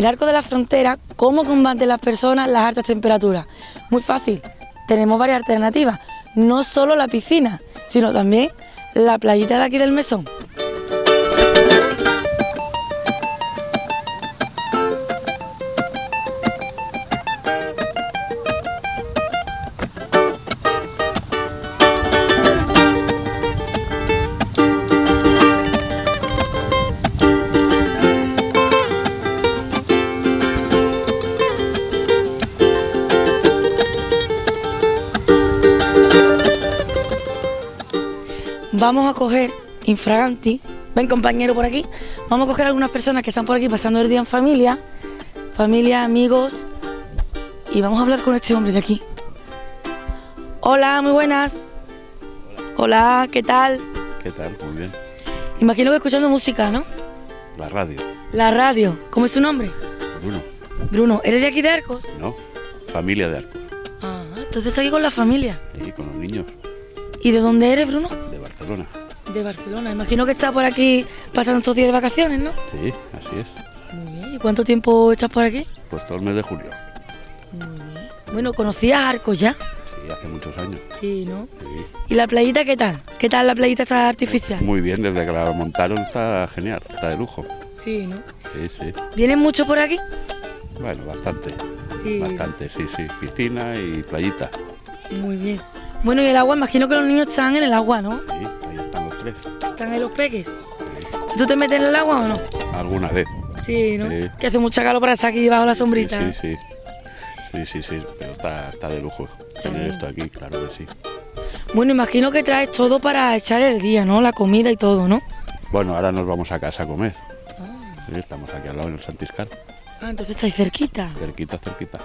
el arco de la frontera, ¿cómo combate las personas las altas temperaturas? Muy fácil, tenemos varias alternativas, no solo la piscina, sino también la playita de aquí del mesón. Vamos a coger infraganti. Ven compañero por aquí. Vamos a coger algunas personas que están por aquí pasando el día en familia. Familia, amigos. Y vamos a hablar con este hombre de aquí. Hola, muy buenas. Hola, ¿qué tal? ¿Qué tal? Muy bien. Imagino que escuchando música, ¿no? La radio. La radio. ¿Cómo es su nombre? Bruno. Bruno, ¿eres de aquí de Arcos? No. Familia de Arcos. Ah, entonces aquí con la familia. Y con los niños ¿Y de dónde eres, Bruno? De Barcelona. De Barcelona. Imagino que estás por aquí pasando estos días de vacaciones, ¿no? Sí, así es. Muy bien. ¿Y cuánto tiempo estás por aquí? Pues todo el mes de julio. Bueno, ¿conocías Arcos ya? Sí, hace muchos años. Sí, ¿no? Sí. ¿Y la playita qué tal? ¿Qué tal la playita esta artificial? Muy bien, desde que la montaron está genial, está de lujo. Sí, ¿no? Sí, sí. ¿Vienen mucho por aquí? Bueno, bastante. Sí. Bastante, sí, sí. Piscina y playita. Muy bien. Bueno, y el agua, imagino que los niños están en el agua, ¿no? Sí, tres. Están en los peques. Sí. ¿Tú te metes en el agua o no? Alguna vez. Sí, ¿no? Sí. Que hace mucha calor para estar aquí bajo la sombrita. Sí, sí, sí. Sí, sí, pero está, está de lujo tener esto aquí, claro que sí. Bueno, imagino que traes todo para echar el día, ¿no? La comida y todo, ¿no? Bueno, ahora nos vamos a casa a comer. Sí, estamos aquí al lado en el Santiscar, Ah, entonces estáis cerquita. cerquita, cerquita.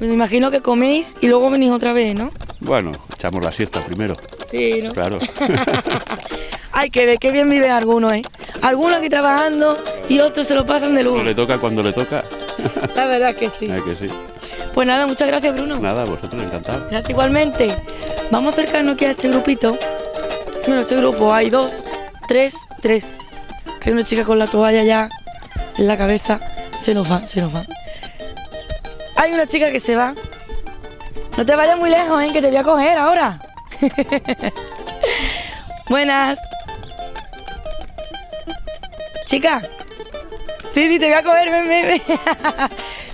Me imagino que coméis y luego venís otra vez, ¿no? Bueno, echamos la siesta primero, Sí, ¿no? claro. Ay, que ve, qué bien vive algunos, ¿eh? Algunos aquí trabajando y otros se lo pasan de Cuando luz. le toca, cuando le toca. La verdad que sí. Ay, que sí. Pues nada, muchas gracias, Bruno. Nada, vosotros encantado. Gracias igualmente. Vamos a acercarnos aquí a este grupito. Bueno, este grupo hay dos, tres, tres. Que hay una chica con la toalla ya en la cabeza. Se nos va, se nos va. Hay una chica que se va. No te vayas muy lejos, ¿eh? Que te voy a coger ahora. Buenas. Chica. Sí, sí, te voy a coger. Ven, ven, ven.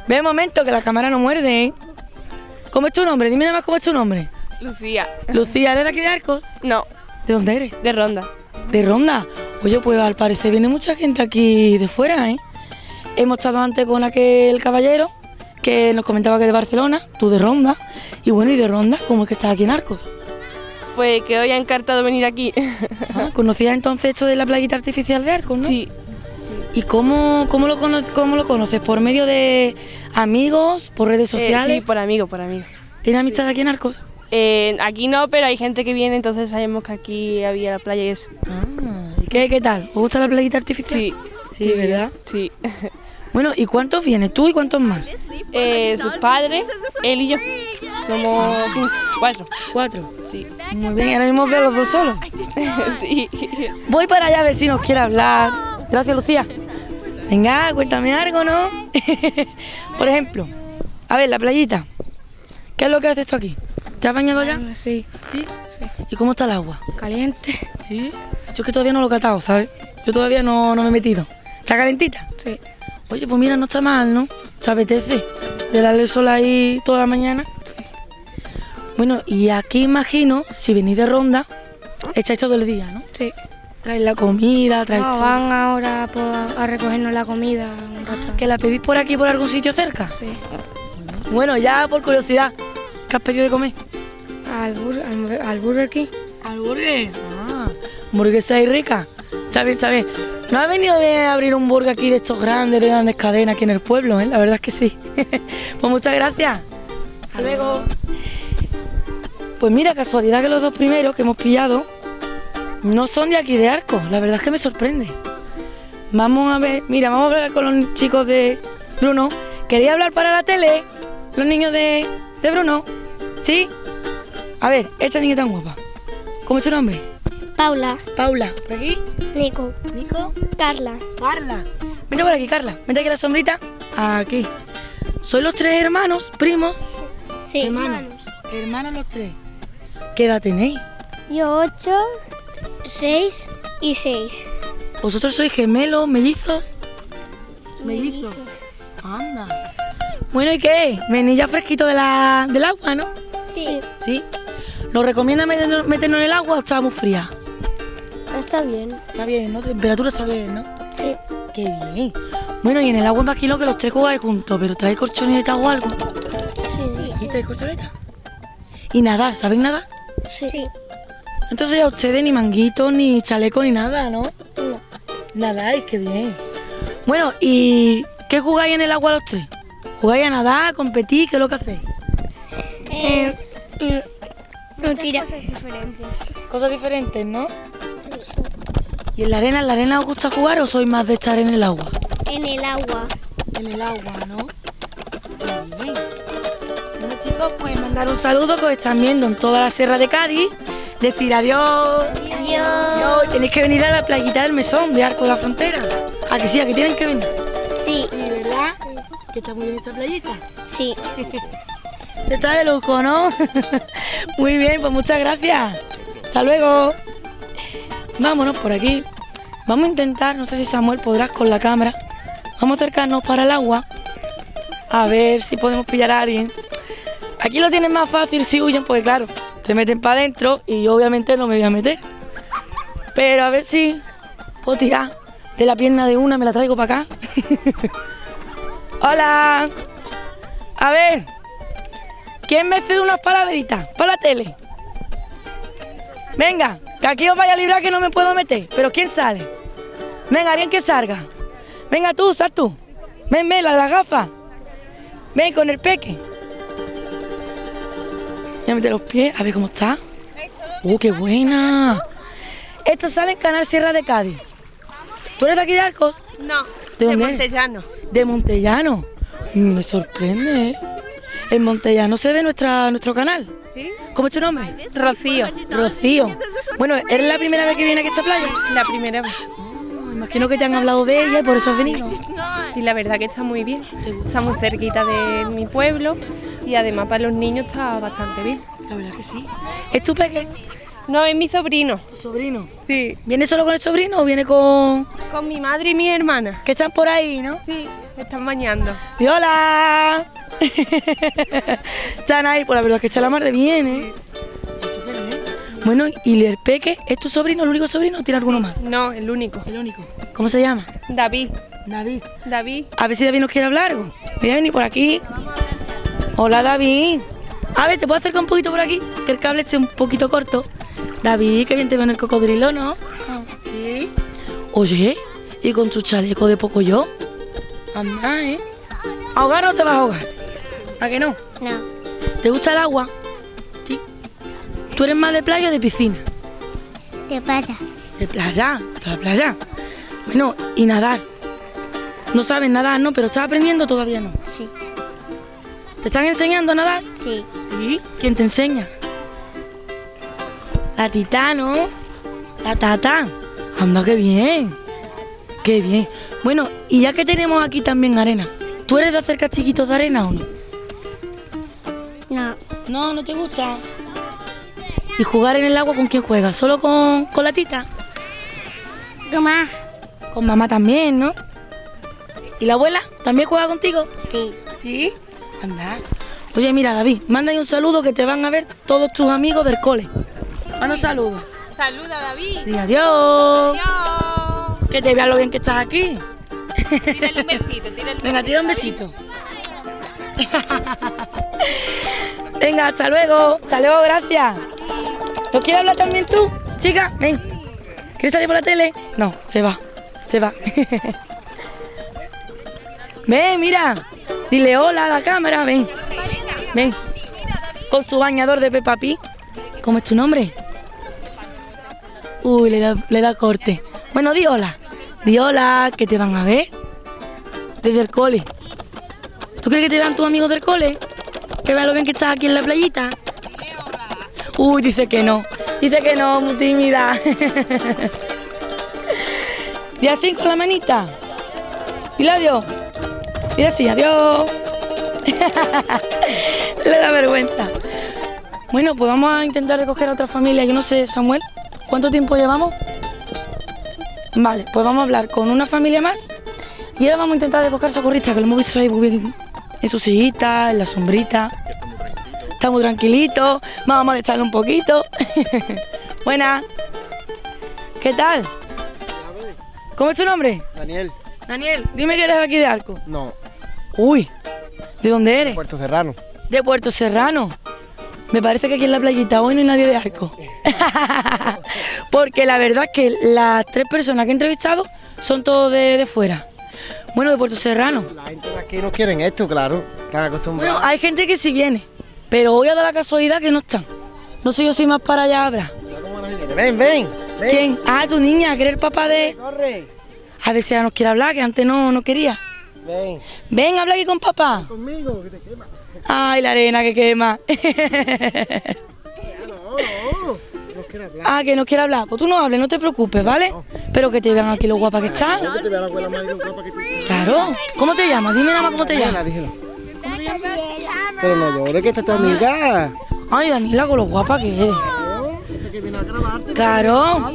Ven un momento, que la cámara no muerde, ¿eh? ¿Cómo es tu nombre? Dime nada más cómo es tu nombre. Lucía. Lucía, ¿eres de aquí de Arcos? No, ¿De dónde eres? de ronda. De Ronda. Oye, pues al parecer viene mucha gente aquí de fuera, ¿eh? Hemos estado antes con aquel caballero que nos comentaba que es de Barcelona, tú de Ronda. Y bueno, ¿y de Ronda? ¿Cómo es que estás aquí en Arcos? Pues que hoy ha encartado venir aquí. Ah, ¿Conocías entonces esto de la playita artificial de Arcos, no? Sí, ¿Y cómo, cómo, lo cono- cómo lo conoces? ¿Por medio de amigos? ¿Por redes eh, sociales? sí, por amigo, por amigo. ¿Tienes amistad aquí en Arcos? Eh, aquí no, pero hay gente que viene, entonces sabemos que aquí había la playa y eso. Ah, ¿y qué, qué tal? ¿Os gusta la playita artificial? Sí, Sí, ¿verdad? sí. Bueno, ¿y cuántos vienes? ¿Tú y cuántos más? Eh, sus padres, él y yo. Somos cuatro. Cuatro. Sí. Muy bien, ahora mismo veo los dos solos. sí. Voy para allá a ver si nos quiere hablar. Gracias, Lucía. Venga, cuéntame algo, ¿no? Por ejemplo, a ver, la playita. ¿Qué es lo que haces tú aquí? ¿Te has bañado ya? Sí, ¿Sí? ¿Y cómo está el agua? caliente. Sí. Yo es que todavía no lo he catado, ¿sabes? Yo todavía no, no me he metido. ¿Está calentita? Sí. Oye, pues mira, no está mal, ¿no? ¿Se apetece? De darle el sol ahí toda la mañana. Bueno, y aquí imagino, si venís de ronda, echáis todo el día, ¿no? Sí. Traéis la comida, traéis No, todo. van ahora a recogernos la comida un. ¿Que la pedís por aquí, por algún sitio cerca? Sí. Bueno, ya por curiosidad, ¿qué has pedido de comer? Al, bur- al- al Burger King. ¿Hamburguesa? Ah, hamburguesa y rica. Está bien, está bien. ¿No ha venido bien a abrir un burger aquí de estos grandes, de grandes cadenas aquí en el pueblo, eh? La verdad es que sí. pues muchas gracias. Hasta luego. Pues mira, casualidad que los dos primeros que hemos pillado no son de aquí de Arcos. La verdad es que me sorprende. Vamos a ver, mira, vamos a hablar con los chicos de Bruno. ¿Quería hablar para la tele? Los niños de, de Bruno. ¿Sí? A ver, esta niña tan guapa. ¿Cómo es tu nombre? Paula, Paula. ¿Por aquí? Nico, Nico. Carla. Carla. Vente por aquí, Carla. Vente aquí a la sombrita. Aquí. ¿Sois los tres hermanos, primos? Sí. Hermanos. Hermanos los tres. ¿Qué edad tenéis? Yo ocho, seis y seis. ¿Vosotros sois gemelos, mellizos? Mellizos. Anda. Bueno, ¿y qué? Venís ya fresquito de la, del agua, ¿no? Sí. ¿Sí? ¿Lo recomienda meternos meternos en el agua o está muy fría? Está bien. Está bien, ¿no? Temperatura está bien, ¿no? Sí. Qué bien. Bueno, y en el agua imagino que los tres jugáis juntos, pero ¿traéis colchoneta o algo? Sí. ¿Sí? ¿Traéis colchoneta? ¿Y nadar? ¿Saben nadar? Sí. Entonces a ustedes ni manguito, ni chaleco, ni nada, ¿no? No. Nadáis, qué bien. Bueno, ¿y qué jugáis en el agua los tres? ¿Jugáis a nadar, a competir? ¿Qué es lo que hacéis? Eh, mm, no tira. cosas diferentes. Cosas diferentes, ¿no? ¿Y en la arena, en la arena os gusta jugar o sois más de estar en el agua? En el agua. En el agua, ¿no? Qué bien. Bueno chicos, pues mandar un saludo que os están viendo en toda la Sierra de Cádiz. Decir adiós. Adiós. Adiós. Tenéis que venir a la playita del Mesón de Arco de la Frontera. ¿A que sí? ¿A que tienen que venir? Sí. Sí, ¿verdad? Que está muy bien esta playita. Sí. Se está de lujo, ¿no? Muy bien, pues muchas gracias. Hasta luego. Vámonos por aquí. Vamos a intentar, no sé si Samuel podrás con la cámara. Vamos a acercarnos para el agua. A ver si podemos pillar a alguien. Aquí lo tienen más fácil si huyen, porque claro, te meten para adentro y yo obviamente no me voy a meter. Pero a ver si puedo tirar de la pierna de una, me la traigo para acá. Hola. A ver, ¿quién me cede unas palabritas para la tele? Venga, que aquí os vaya a librar que no me puedo meter. Pero ¿quién sale? Venga, alguien que salga. Venga tú, sal tú. Ven, ven, la de las gafas. Ven con el peque. Voy a meter los pies, a ver cómo está. ¡Oh, qué buena! Esto sale en Canal Sierra de Cádiz. ¿Tú eres de aquí de Arcos? No, ¿De dónde? Montellano. De Montellano. Mm, Me sorprende, ¿eh? En Montellano se ve nuestra, nuestro canal. ¿Sí? ¿Cómo es tu nombre? Rocío, Rocío. Bueno, ¿eres la primera vez que viene aquí a esta playa? la primera vez. Me imagino que te han hablado de ella y por eso has venido. Y la verdad que está muy bien. Está muy cerquita de mi pueblo y además para los niños está bastante bien. La verdad que sí. ¿Es tu peque? No, es mi sobrino. ¿Tu sobrino? Sí. ¿Viene solo con el sobrino o viene con...? Con mi madre y mi hermana. que están por ahí, no? Sí, están bañando. ¡Y hola! Están ahí, pues la verdad es que está la mar de bien, ¿eh? Bueno, ¿y el peque es tu sobrino, el único sobrino o tiene alguno más? No, el único. El único. ¿Cómo se llama? David. David. David. A ver si David nos quiere hablar algo. Voy a venir por aquí. Hola, David. A ver, ¿te puedo acercar un poquito por aquí? Que el cable esté un poquito corto. David, que bien te veo en el cocodrilo, ¿no? Sí. Oye, ¿y con tu chaleco de poco yo? Anda, ¿eh? ¿Ahogar o te vas a ahogar? ¿A que no? No. ¿Te gusta el agua? Sí. ¿Tú eres más de playa o de piscina? ¿Qué pasa? De playa, de la playa. Bueno, y nadar. No sabes nadar, ¿no? Pero estás aprendiendo todavía no. Sí. ¿Te están enseñando a nadar? Sí. Sí. ¿Quién te enseña? La tita, ¿no? La tata. Anda, qué bien. Qué bien. Bueno, y ya que tenemos aquí también arena, ¿tú eres de hacer cachiquitos de arena o no? No. No, no te gusta. ¿Y jugar en el agua con quién juegas? ¿Solo con, con la tita? ¿Qué más? Con mamá también, ¿no? ¿Y la abuela también juega contigo? Sí. ¿Sí? Anda. Oye, mira, David, manda un saludo que te van a ver todos tus amigos del cole. Manda un saludo. Saluda, David. Di adiós. Adiós. Que te vean lo bien que estás aquí. Tírale un besito, tírale un Venga, tira un besito, besito. Venga, hasta luego. Hasta luego, gracias. ¿No quieres hablar también tú? Chica, ven. ¿Quieres salir por la tele? No, se va. Se va. ven, mira. Dile hola a la cámara, ven. Ven. Con su bañador de Peppa Pig. ¿Cómo es tu nombre? Uy, le da, le da corte. Bueno, di hola. Di hola, que te van a ver. Desde el cole. ¿Tú crees que te vean tus amigos del cole? Que vean lo bien que estás aquí en la playita. Uy, dice que no. Dice que no, muy tímida. y así con la manita. Dile adiós. Y así, adiós. Le da vergüenza. Bueno, pues vamos a intentar recoger a otra familia. Yo no sé, Samuel, ¿cuánto tiempo llevamos? Vale, pues vamos a hablar con una familia más y ahora vamos a intentar recoger socorristas, que lo hemos visto ahí muy bien en su sillita, en la sombrita. Estamos tranquilitos, vamos a molestarle un poquito. Buenas. ¿Qué tal? ¿Cómo es tu nombre? Daniel, Daniel, dime que eres aquí de Arco. no, Uy, ¿de dónde eres? Puerto Serrano. De Puerto Serrano. Me parece que aquí en la playita hoy no hay nadie de Arco. Porque la verdad es que las tres personas que he entrevistado son todos de, de fuera. Bueno, de Puerto Serrano. La gente de aquí no quieren esto, claro. Están Bueno, acostumbrados. hay gente que sí viene, pero hoy ha dado la casualidad que no están. No sé yo si más para allá habrá. Ven, ven, ven. ¿Quién? Ah, tu niña, que eres el papá de... Corre. A ver si ahora nos quiere hablar, que antes no, no quería. Ven. Ven, habla aquí con papá. Conmigo, que te quema. Ay, la arena que quema. No, no. No quiero hablar. ah, que no quiere hablar. Pues tú no hables, no te preocupes, ¿vale? Pero que te vean aquí lo guapa que está. Que te vea la abuela madre con ropa que te... Claro. ¿Cómo te llamas? Dime nada más cómo te llamas. díselo. Pero no llores, que esta es tu amiga. Ay, Daniela, con lo guapa que eres. Que viene a grabarte. Claro.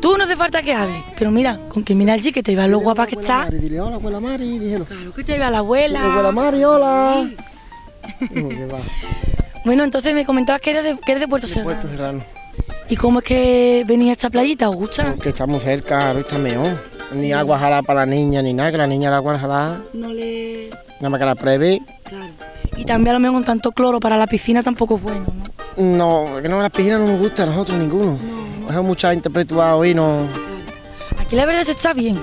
Tú no hace falta que hables. Pero mira, con que mira allí que te vean lo guapa que está. Mari, Dile hola, abuela Mari, díselo. Claro que te vea la Abuela abuela. Mari, hola. Bueno, entonces me comentabas que eres de, que eres de Puerto Serrano. Puerto Serrano. ¿Y cómo es que venía a esta playita? ¿Os gusta? Porque estamos cerca, ahora está mejor. Ni agua jalada para la niña, ni nada, que la niña la agua jalada, No le... nada más que la pruebe. Claro. Y también a lo mejor con tanto cloro para la piscina tampoco es bueno, ¿no? No, que no, las piscinas no nos gusta a nosotros ninguno. Hay mucha gente pretuada hoy, no. Aquí la verdad se está bien.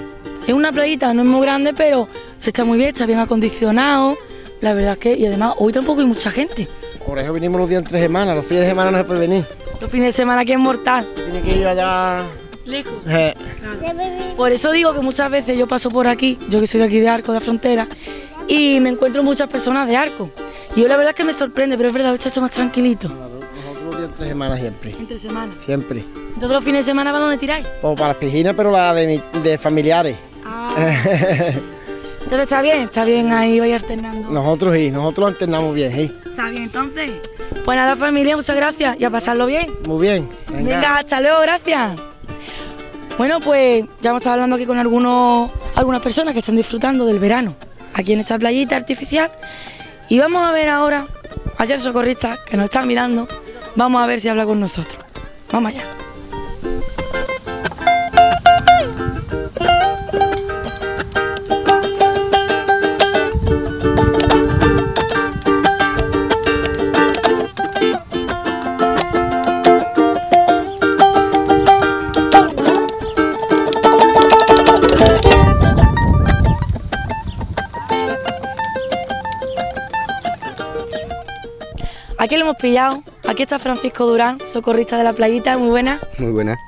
Es una playita, no es muy grande, pero se está muy bien, está bien acondicionado. La verdad es que, y además hoy tampoco hay mucha gente. Por eso vinimos los días en tres semanas, los fines de semana no se puede venir. Los fines de semana aquí es mortal. Tiene que ir allá. Lejos. eh, Por eso digo que muchas veces yo paso por aquí, yo que soy de aquí de Arco, de la frontera, y me encuentro muchas personas de Arco. Y yo la verdad es que me sorprende, pero es verdad, hoy está hecho más tranquilito. Nosotros los días en tres semanas siempre. Entre semanas. Siempre. Entonces los fines de semana, ¿para dónde tiráis? O para las piscinas, pero la de, mi- de familiares. Ah. Entonces está bien, está bien ahí, vais alternando. Nosotros sí, nosotros alternamos bien, sí. Está bien, entonces. Pues nada, familia, muchas gracias y a pasarlo bien. Muy bien. Venga, hasta luego, gracias. Bueno, pues ya hemos estado hablando aquí con algunos, algunas personas que están disfrutando del verano aquí en esta playita artificial. Y vamos a ver ahora a el socorrista que nos está mirando. Vamos a ver si habla con nosotros. Vamos allá. Aquí lo hemos pillado. Aquí está Francisco Durán, socorrista de la playita. Muy buena. Muy buena.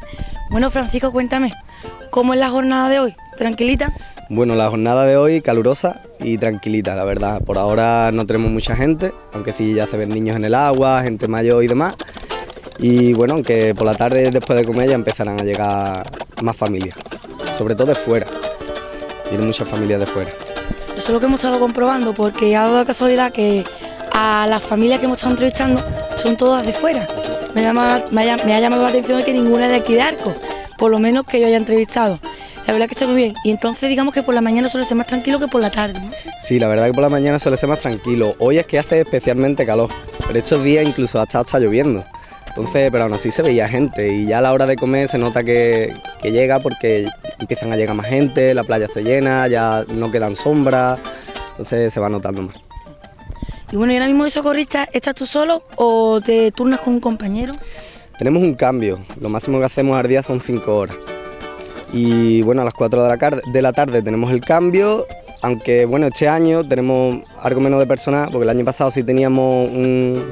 Bueno, Francisco, cuéntame, ¿cómo es la jornada de hoy? ¿Tranquilita? Bueno, la jornada de hoy calurosa y tranquilita, la verdad. Por ahora no tenemos mucha gente, aunque sí ya se ven niños en el agua, gente mayor y demás. Y bueno, aunque por la tarde después de comer ya empezarán a llegar más familias, sobre todo de fuera. Vienen muchas familias de fuera. Eso es lo que hemos estado comprobando, porque ha dado la casualidad que a las familias que hemos estado entrevistando son todas de fuera. Me, llama, me, ha, me ha llamado la atención que ninguna es de aquí de Arco, por lo menos que yo haya entrevistado. La verdad que está muy bien. Y entonces digamos que por la mañana suele ser más tranquilo que por la tarde. ¿no? Sí, la verdad que por la mañana suele ser más tranquilo. Hoy es que hace especialmente calor, pero estos días incluso ha estado está lloviendo. Entonces, pero aún así se veía gente y ya a la hora de comer se nota que llega porque empiezan a llegar más gente, la playa se llena, ya no quedan sombras, entonces se va notando más. Y bueno, y ahora mismo de socorrista, ¿estás tú solo o te turnas con un compañero? Tenemos un cambio, lo máximo que hacemos al día son 5 horas. Y bueno, a las 4 de la, tarde tenemos el cambio, aunque bueno, este año tenemos algo menos de personal, porque el año pasado sí teníamos un,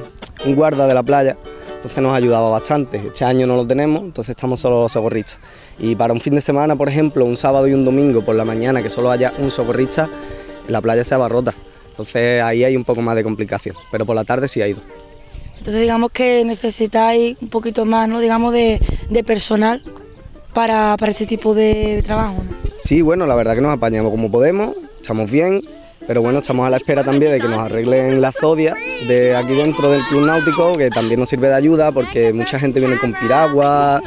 un guarda de la playa, entonces nos ayudaba bastante. Este año no lo tenemos, entonces estamos solo los socorristas. Y para un fin de semana, por ejemplo, un sábado y un domingo por la mañana, que solo haya un socorrista, la playa se abarrota. Entonces ahí hay un poco más de complicación, pero por la tarde sí ha ido. Entonces digamos que necesitáis un poquito más, ¿no? Digamos de, de personal para, para ese tipo de, de trabajo. ¿no? Sí, bueno, la verdad que nos apañamos como podemos, estamos bien Pero bueno, estamos a la espera también de que nos arreglen la zodia de aquí dentro del club náutico, que también nos sirve de ayuda porque mucha gente viene con piragua,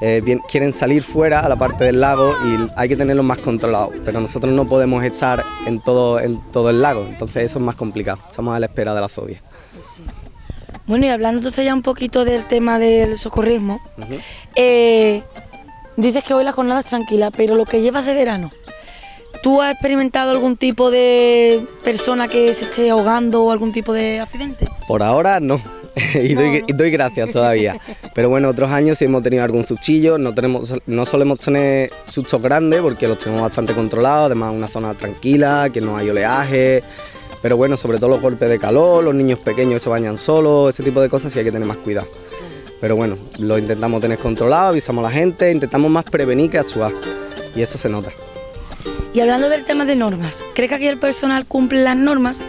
eh, bien- quieren salir fuera a la parte del lago y hay que tenerlos más controlados. Pero nosotros no podemos estar en todo, en todo el lago, entonces eso es más complicado. Estamos a la espera de la zodia. Bueno, y hablando entonces ya un poquito del tema del socorrismo, eh, dices que hoy la jornada es tranquila, pero lo que llevas de verano, ¿tú has experimentado algún tipo de persona que se esté ahogando o algún tipo de accidente? Por ahora no. y, doy, gracias todavía. Pero bueno, otros años sí hemos tenido algún sustillo. No, tenemos, no solemos tener sustos grandes porque los tenemos bastante controlados. Además, una zona tranquila, que no hay oleaje. Pero bueno, sobre todo los golpes de calor, los niños pequeños que se bañan solos, ese tipo de cosas sí hay que tener más cuidado. Pero bueno, lo intentamos tener controlado, avisamos a la gente, intentamos más prevenir que actuar. Y eso se nota. Y hablando del tema de normas, ¿crees que aquí el personal cumple las normas?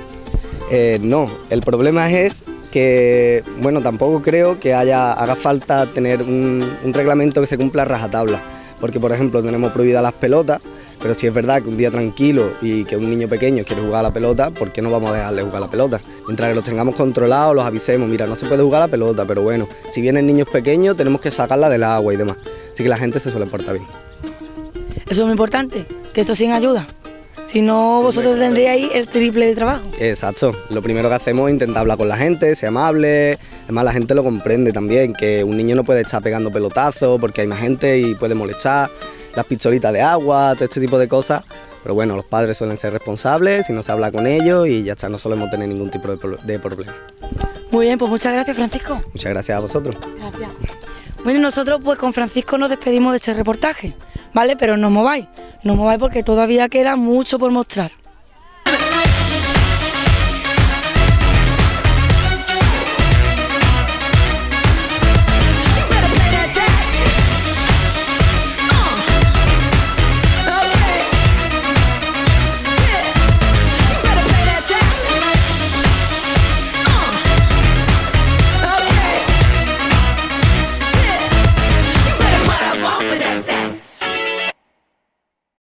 Eh, no, el problema es que, bueno, tampoco creo que haya, haga falta tener un, un reglamento que se cumpla a rajatabla. Porque, por ejemplo, tenemos prohibidas las pelotas, pero si es verdad que un día tranquilo y que un niño pequeño quiere jugar a la pelota, ¿por qué no vamos a dejarle jugar a la pelota? Mientras que los tengamos controlados, los avisemos, mira, no se puede jugar a la pelota, pero bueno, si vienen niños pequeños tenemos que sacarla del agua y demás. Así que la gente se suele portar bien. Eso es muy importante, que eso sin ayuda. Si no, vosotros tendríais el triple de trabajo. Exacto. Lo primero que hacemos es intentar hablar con la gente, ser amable. Además, la gente lo comprende también, que un niño no puede estar pegando pelotazos porque hay más gente y puede molestar. Las pistolitas de agua, todo este tipo de cosas. Pero bueno, los padres suelen ser responsables y no se habla con ellos y ya está, no solemos tener ningún tipo de, pro- de problema. Muy bien, pues muchas gracias, Francisco. Muchas gracias a vosotros. Gracias. Bueno, nosotros pues con Francisco nos despedimos de este reportaje, ¿vale? Pero no mováis, no mováis porque todavía queda mucho por mostrar.